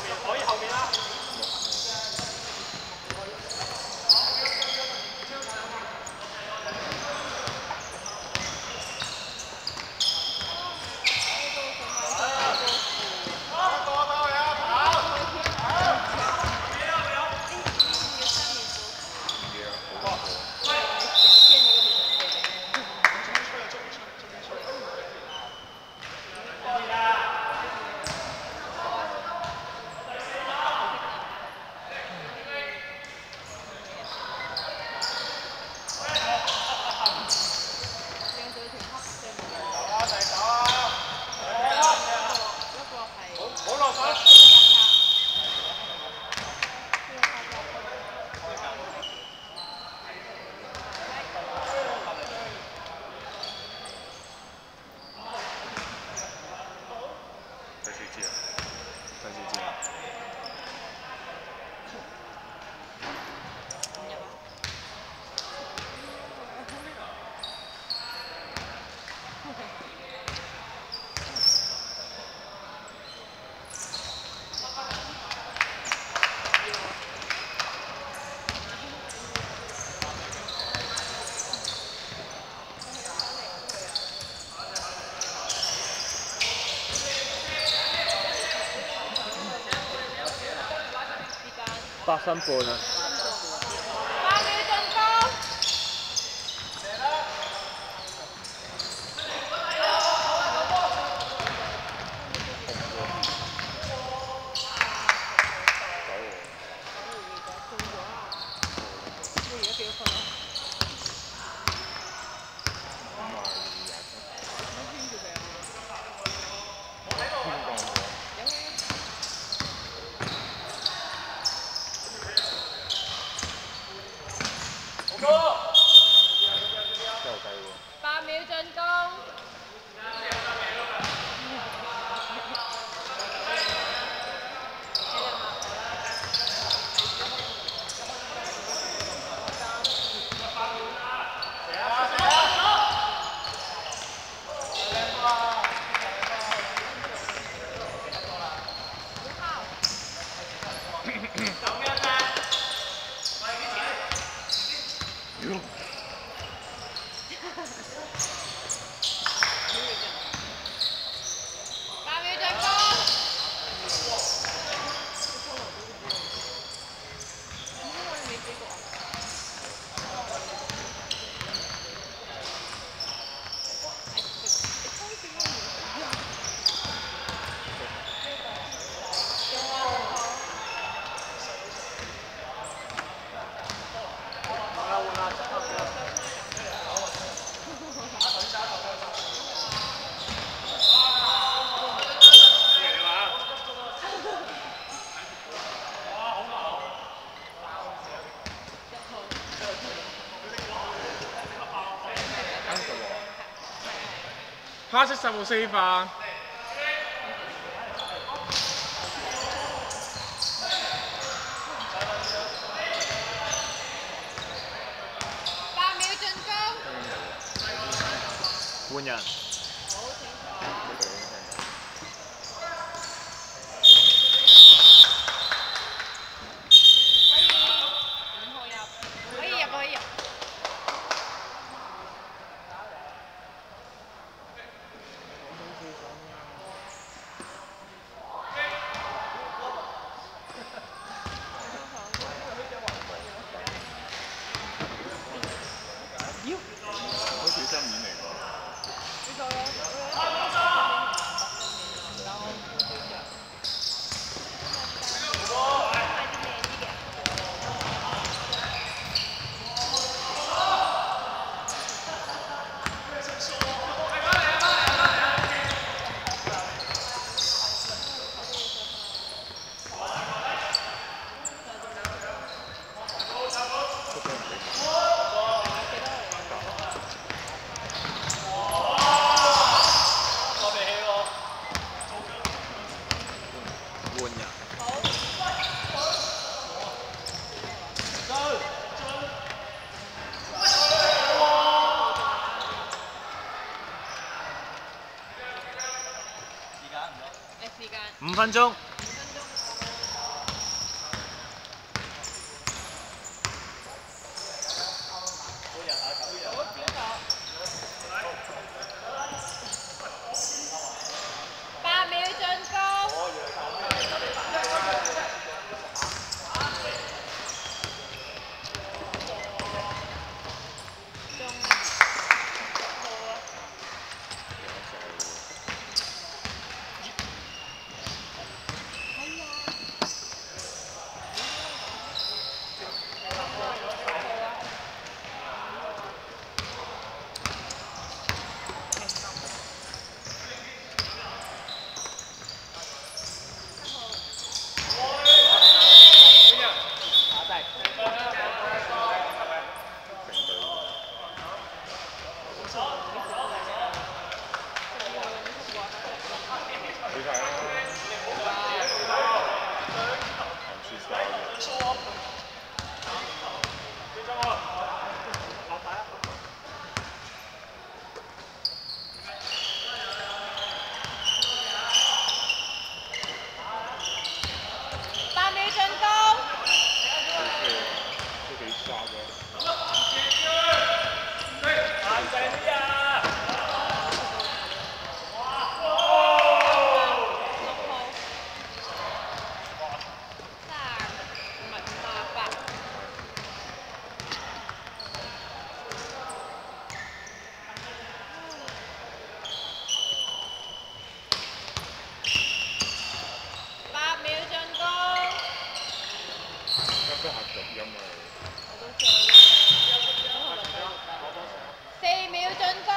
可以后面啦。啊！八秒進攻。八秒進攻。八秒進攻。他是十號四化。八秒進攻。 한정. 四秒进钟，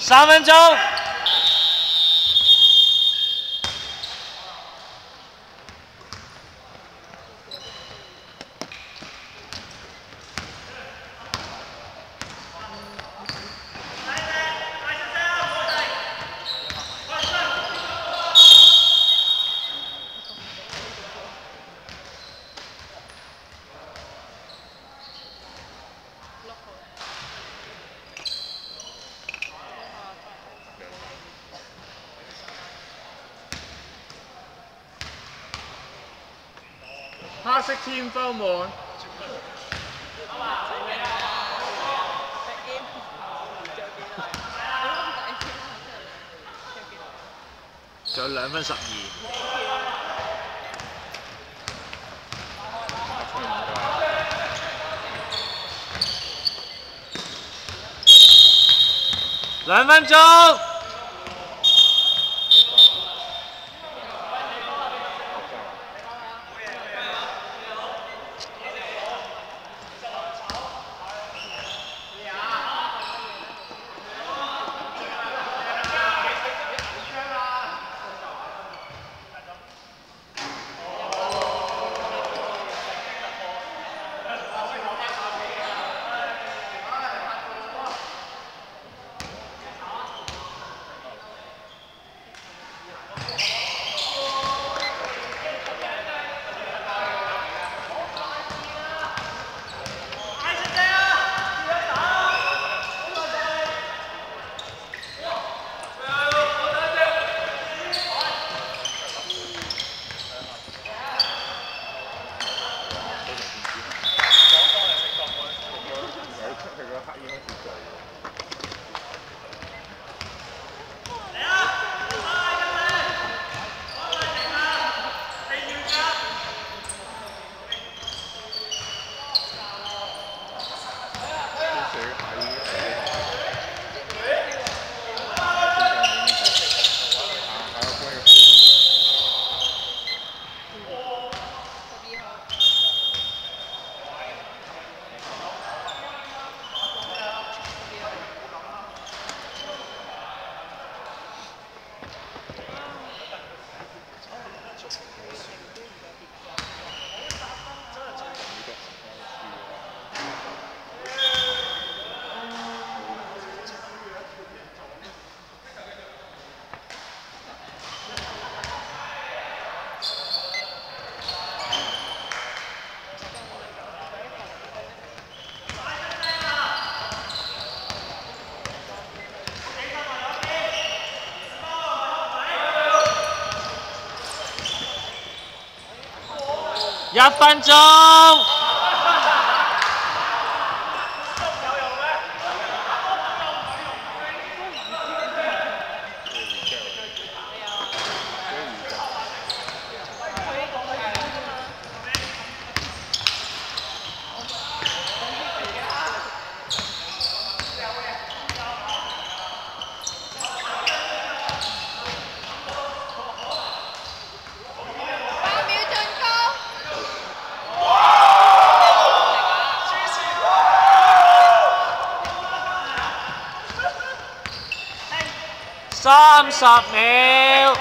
三分钟。黑色 team 包滿，仲有兩分十二。兩分鐘。一分鐘。八秒進攻。三十秒。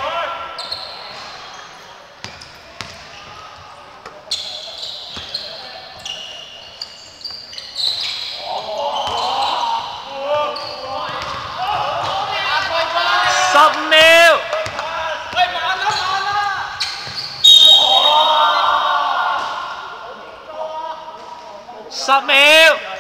十秒。十秒。